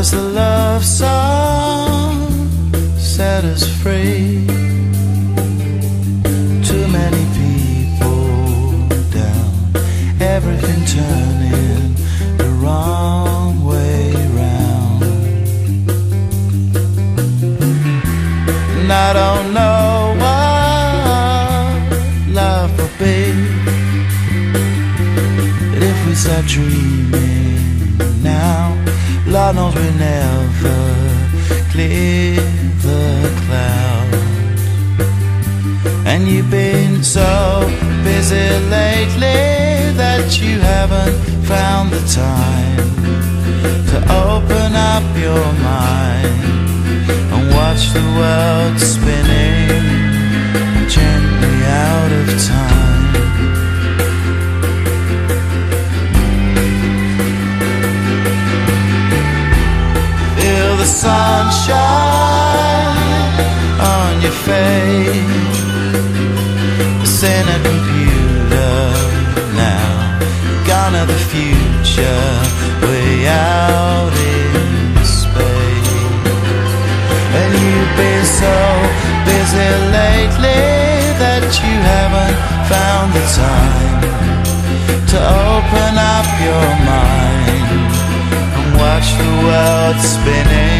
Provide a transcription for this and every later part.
Does the love song set us free? Too many people down, everything turning the wrong way round. And I don't know what love will be. If we start dreaming now, Lord knows we never clear the clouds. And you've been so busy lately that you haven't found the time to open up your mind and watch the world spinning gently out of time. Face. Ain't a computer now. Gone to the future, way out in space. And you've been so busy lately that you haven't found the time to open up your mind and watch the world spinning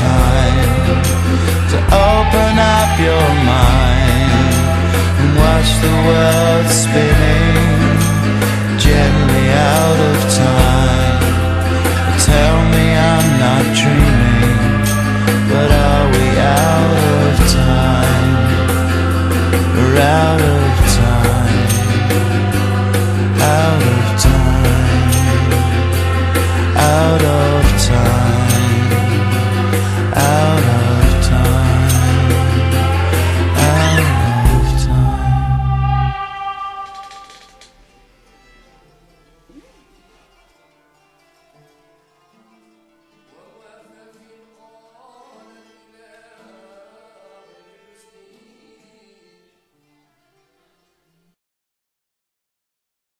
time to open up your mind and watch the world spinning